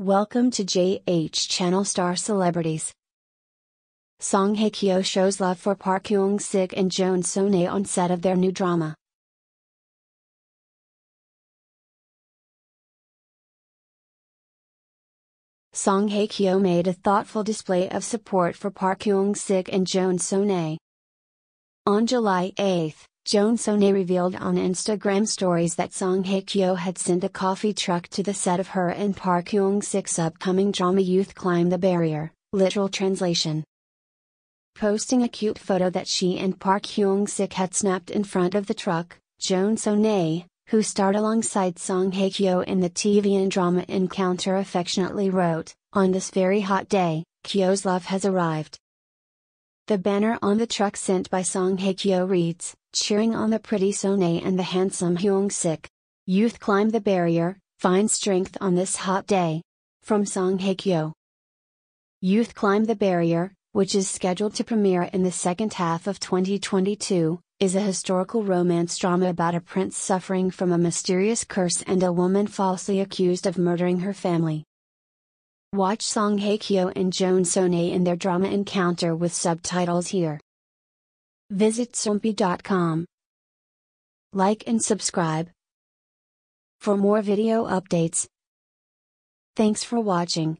Welcome to JH Channel Star Celebrities. Song Hye Kyo shows love for Park Hyung Sik and Jeon So Nee on set of their new drama. Song Hye Kyo made a thoughtful display of support for Park Hyung Sik and Jeon So Nee. On July 8, Jeon So Nee revealed on Instagram stories that Song Hye Kyo had sent a coffee truck to the set of her and Park Hyung Sik's upcoming drama Youth Climb the Barrier, literal translation. Posting a cute photo that she and Park Hyung Sik had snapped in front of the truck, Jeon So Nee, who starred alongside Song Hye Kyo in the tvN drama Encounter affectionately wrote, On this very hot day, Kyo's love has arrived. The banner on the truck sent by Song Hye Kyo reads, cheering on the pretty So Nee and the handsome Hyung Sik. Youth climb the barrier, find strength on this hot day. From Song Hye Kyo. Youth Climb the Barrier, which is scheduled to premiere in the second half of 2022, is a historical romance drama about a prince suffering from a mysterious curse and a woman falsely accused of murdering her family. Watch Song Hye Kyo and Jeon So Nee in their drama encounter with subtitles here. Visit Soompi.com. Like and subscribe. For more video updates. Thanks for watching.